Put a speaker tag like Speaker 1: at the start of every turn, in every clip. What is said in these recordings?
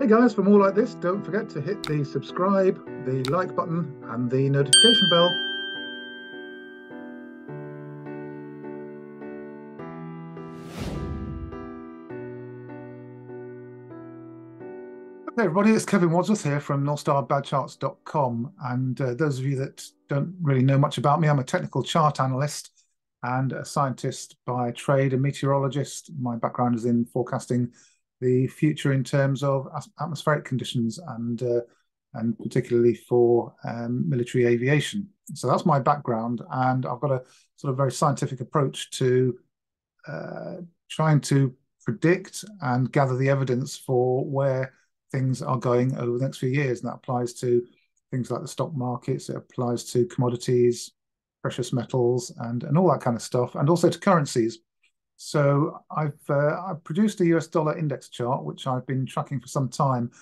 Speaker 1: Hey guys, for more like this, don't forget to hit the subscribe, the like button, and the notification bell. Hey everybody, it's Kevin Wadsworth here from NorthStarBadCharts.com. And uh, those of you that don't really know much about me, I'm a technical chart analyst and a scientist by trade, a meteorologist. My background is in forecasting the future in terms of atmospheric conditions and uh, and particularly for um, military aviation. So that's my background, and I've got a sort of very scientific approach to uh, trying to predict and gather the evidence for where things are going over the next few years. And that applies to things like the stock markets, it applies to commodities, precious metals, and, and all that kind of stuff, and also to currencies. So I've uh, I've produced a US dollar index chart, which I've been tracking for some time,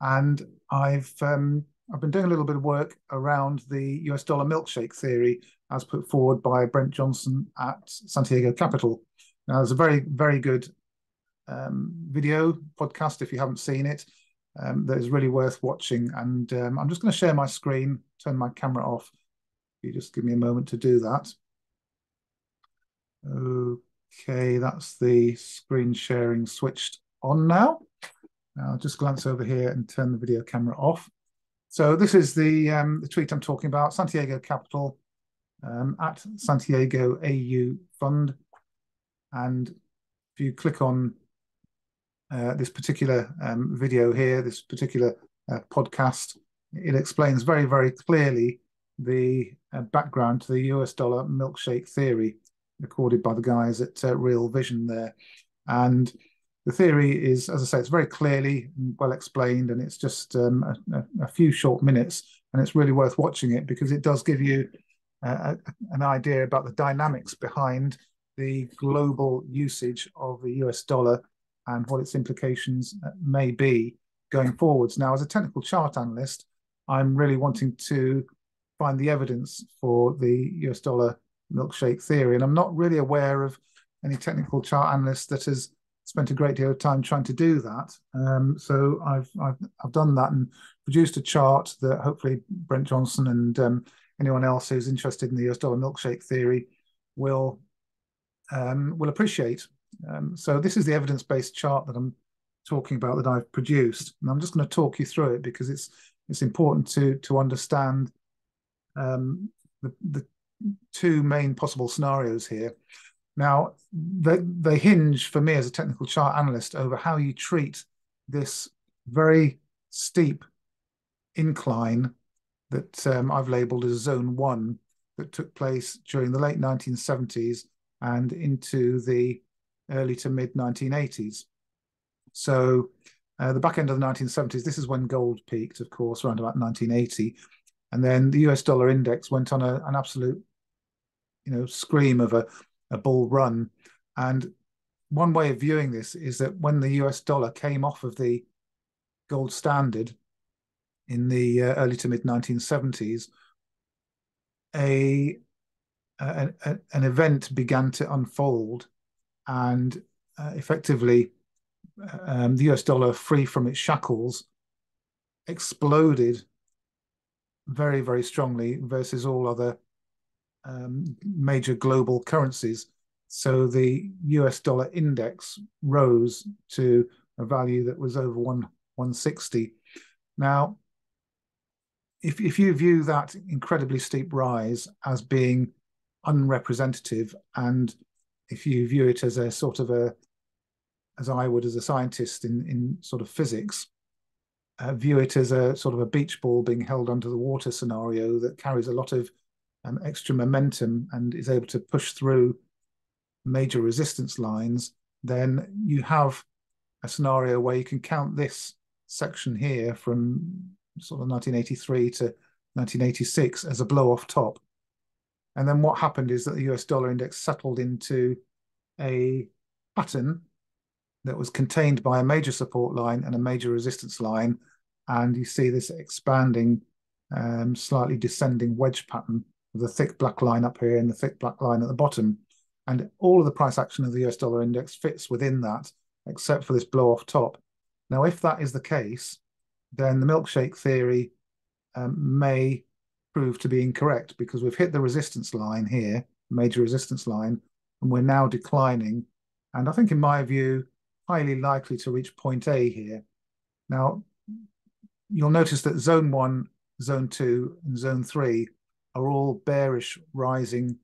Speaker 1: and I've um, I've been doing a little bit of work around the US dollar milkshake theory as put forward by Brent Johnson at Santiago Capital. Now, there's a very very good um, video podcast if you haven't seen it um, that is really worth watching. And um, I'm just going to share my screen, turn my camera off. If you just give me a moment to do that. Okay, that's the screen sharing switched on now. I'll just glance over here and turn the video camera off. So this is the, um, the tweet I'm talking about, Santiago Capital um, at Santiago AU Fund. And if you click on uh, this particular um, video here, this particular uh, podcast, it explains very, very clearly the uh, background to the US dollar milkshake theory recorded by the guys at uh, Real Vision there. And the theory is, as I say, it's very clearly well explained, and it's just um, a, a, few short minutes, and it's really worth watching it because it does give you uh, an idea about the dynamics behind the global usage of the US dollar and what its implications uh, may be going forwards. Now, as a technical chart analyst, I'm really wanting to find the evidence for the US dollar milkshake theory, and I'm not really aware of any technical chart analyst that has spent a great deal of time trying to do that. Um, so I've, I've, I've done that and produced a chart that hopefully Brent Johnson and um, anyone else who's interested in the US dollar milkshake theory will um, will appreciate. Um, so this is the evidence-based chart that I'm talking about that I've produced, and I'm just going to talk you through it because it's it's important to to understand um, the, the two main possible scenarios here. Now, they, they hinge for me as a technical chart analyst over how you treat this very steep incline that um, I've labeled as zone one that took place during the late 1970s and into the early to mid 1980s. So uh, the back end of the 1970s, this is when gold peaked, of course, around about 1980. And then the US dollar index went on a, an absolute, you know, scream of a, a bull run. And one way of viewing this is that when the US dollar came off of the gold standard in the uh, early to mid 1970s, a, a, a, an event began to unfold and uh, effectively um, the US dollar, free from its shackles, exploded very, very strongly versus all other um, major global currencies. So the US dollar index rose to a value that was over one 160. Now, if if you view that incredibly steep rise as being unrepresentative and if you view it as a sort of a, as I would as a scientist in, in sort of physics, uh, view it as a sort of a beach ball being held under the water scenario that carries a lot of um, extra momentum and is able to push through major resistance lines, then you have a scenario where you can count this section here from sort of 1983 to 1986 as a blow off top. And then what happened is that the US dollar index settled into a pattern that was contained by a major support line and a major resistance line. And you see this expanding, um, slightly descending wedge pattern with a thick black line up here and the thick black line at the bottom. And all of the price action of the US dollar index fits within that, except for this blow off top. Now, if that is the case, then the milkshake theory um, may prove to be incorrect because we've hit the resistance line here, major resistance line, and we're now declining. And I think, in my view, highly likely to reach point A here. Now, you'll notice that zone one, zone two, and zone three are all bearish rising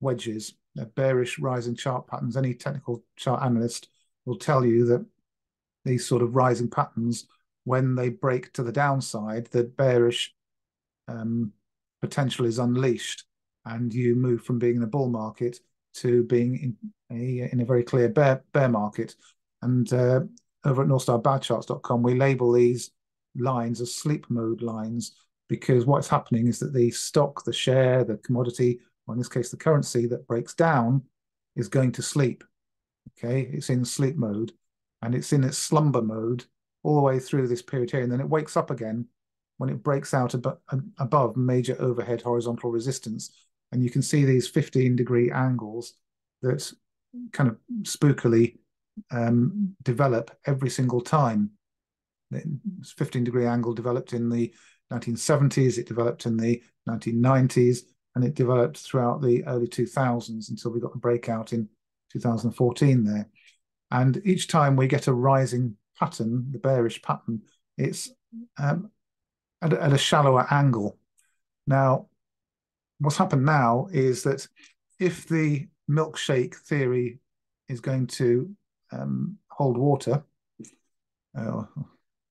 Speaker 1: wedges. They're bearish rising chart patterns. Any technical chart analyst will tell you that these sort of rising patterns, when they break to the downside, the bearish um, potential is unleashed, and you move from being in a bull market to being in a, in a very clear bear bear market. And uh, over at NorthStarBadCharts.com, we label these lines as sleep mode lines because what's happening is that the stock, the share, the commodity, or in this case, the currency that breaks down is going to sleep. Okay, it's in sleep mode and it's in its slumber mode all the way through this period here. And then it wakes up again when it breaks out ab above major overhead horizontal resistance. And you can see these 15 degree angles that kind of spookily um, develop every single time. This 15 degree angle developed in the 1970s, it developed in the 1990s, and it developed throughout the early 2000s until we got the breakout in 2014 there. And each time we get a rising pattern, the bearish pattern, it's um, at, at a shallower angle. Now, what's happened now is that if the milkshake theory is going to um, hold water, uh,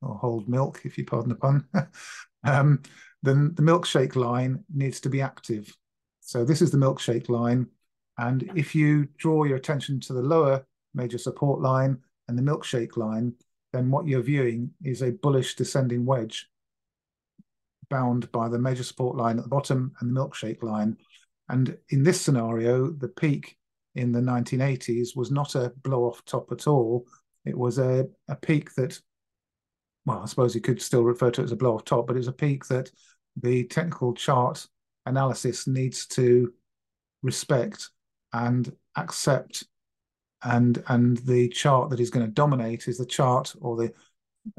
Speaker 1: or hold milk, if you pardon the pun, um, then the milkshake line needs to be active. So this is the milkshake line. And if you draw your attention to the lower major support line and the milkshake line, then what you're viewing is a bullish descending wedge bound by the major support line at the bottom and the milkshake line. And in this scenario, the peak in the 1980s was not a blow off top at all. It was a, a peak that well, I suppose you could still refer to it as a blow off top, but it's a peak that the technical chart analysis needs to respect and accept. And and the chart that is going to dominate is the chart or the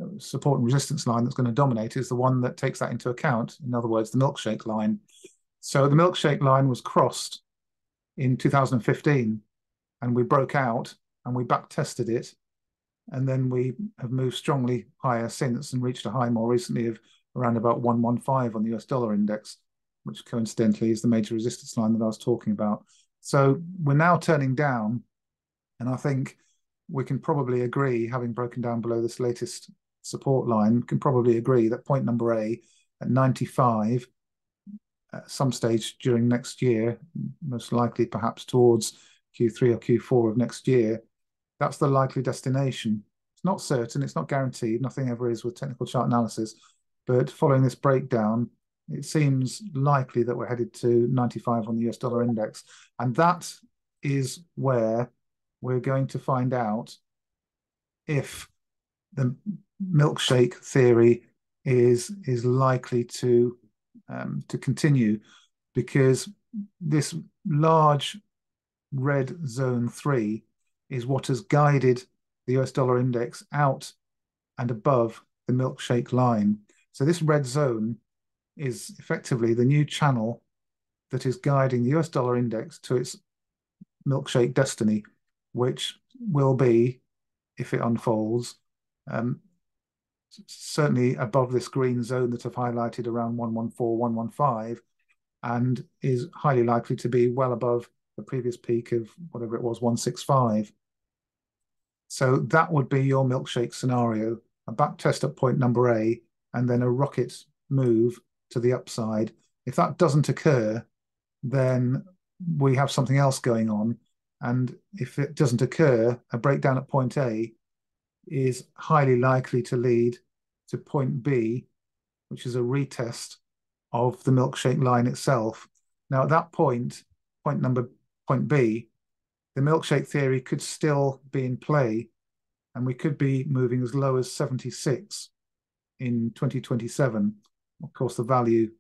Speaker 1: uh, support and resistance line that's going to dominate is the one that takes that into account. In other words the milkshake line. So the milkshake line was crossed in 2015 and we broke out and we back tested it and then we have moved strongly higher since and reached a high more recently of around about 115 on the US dollar index, which coincidentally is the major resistance line that I was talking about. So we're now turning down, and I think we can probably agree, having broken down below this latest support line, can probably agree that point number A at 95 at some stage during next year, most likely perhaps towards Q3 or Q4 of next year, that's the likely destination. It's not certain, it's not guaranteed, nothing ever is with technical chart analysis. But following this breakdown, it seems likely that we're headed to 95 on the US dollar index. And that is where we're going to find out if the milkshake theory is is likely to um, to continue because this large red zone three is what has guided the US dollar index out and above the milkshake line. So this red zone is effectively the new channel that is guiding the US dollar index to its milkshake destiny, which will be, if it unfolds, um, certainly above this green zone that I've highlighted around 114, 115, and is highly likely to be well above the previous peak of whatever it was, 165. So that would be your milkshake scenario, a back test at point number A, and then a rocket move to the upside. If that doesn't occur, then we have something else going on. And if it doesn't occur, a breakdown at point A is highly likely to lead to point B, which is a retest of the milkshake line itself. Now, at that point, point number point B, the milkshake theory could still be in play, and we could be moving as low as 76 in 2027. Of course, the value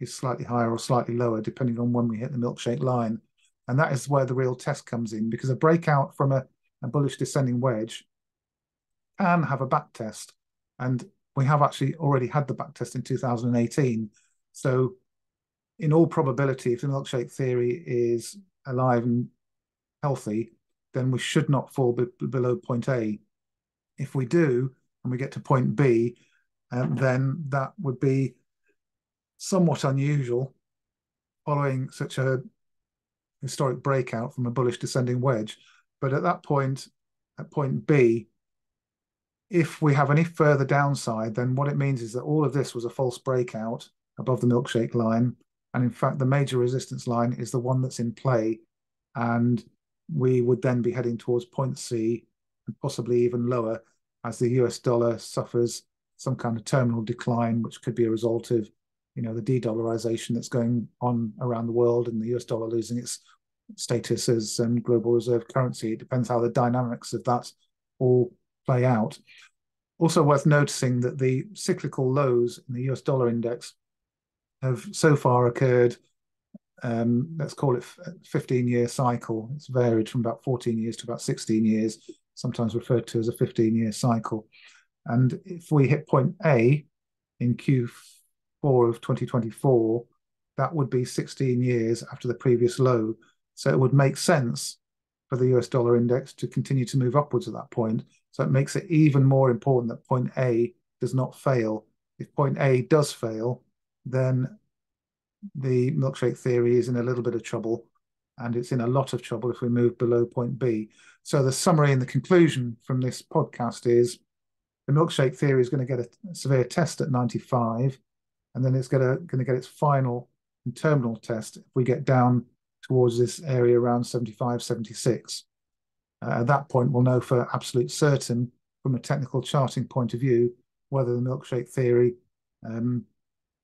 Speaker 1: is slightly higher or slightly lower depending on when we hit the milkshake line. And that is where the real test comes in because a breakout from a, a bullish descending wedge can have a back test And we have actually already had the back test in 2018. So in all probability, if the milkshake theory is alive and healthy, then we should not fall below point A. If we do, and we get to point B, um, then that would be somewhat unusual following such a historic breakout from a bullish descending wedge. But at that point, at point B, if we have any further downside, then what it means is that all of this was a false breakout above the milkshake line. And in fact, the major resistance line is the one that's in play. And we would then be heading towards point C and possibly even lower as the US dollar suffers some kind of terminal decline, which could be a result of, you know, the de-dollarization that's going on around the world and the US dollar losing its status as um, global reserve currency. It depends how the dynamics of that all play out. Also worth noticing that the cyclical lows in the US dollar index have so far occurred, um, let's call it 15 year cycle. It's varied from about 14 years to about 16 years, sometimes referred to as a 15 year cycle. And if we hit point A in Q4 of 2024, that would be 16 years after the previous low. So it would make sense for the US dollar index to continue to move upwards at that point. So it makes it even more important that point A does not fail. If point A does fail, then the milkshake theory is in a little bit of trouble and it's in a lot of trouble if we move below point B. So the summary and the conclusion from this podcast is the milkshake theory is going to get a severe test at 95 and then it's going to, going to get its final and terminal test if we get down towards this area around 75, 76. Uh, at that point, we'll know for absolute certain from a technical charting point of view whether the milkshake theory um,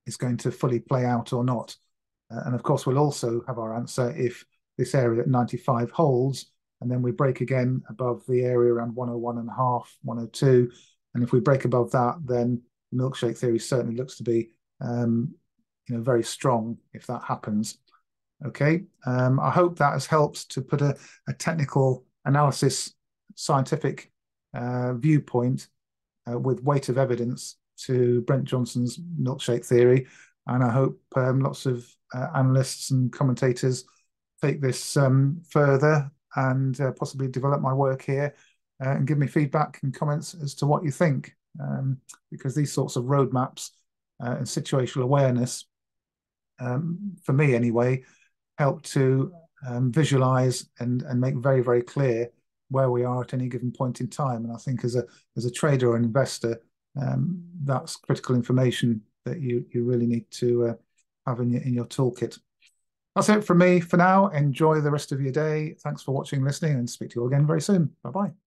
Speaker 1: is going to fully play out or not. Uh, and of course, we'll also have our answer if this area at 95 holds, and then we break again above the area around 101 and a half, 102. And if we break above that, then the milkshake theory certainly looks to be um, you know, very strong if that happens. Okay, um, I hope that has helped to put a, a technical analysis, scientific uh, viewpoint uh, with weight of evidence to Brent Johnson's milkshake theory. And I hope um, lots of uh, analysts and commentators take this um, further and uh, possibly develop my work here uh, and give me feedback and comments as to what you think. Um, because these sorts of roadmaps uh, and situational awareness, um, for me anyway, help to um, visualize and, and make very, very clear where we are at any given point in time. And I think as a as a trader or an investor, um, that's critical information that you you really need to uh, have in your in your toolkit. That's it from me for now. Enjoy the rest of your day. Thanks for watching, listening, and speak to you again very soon. Bye bye.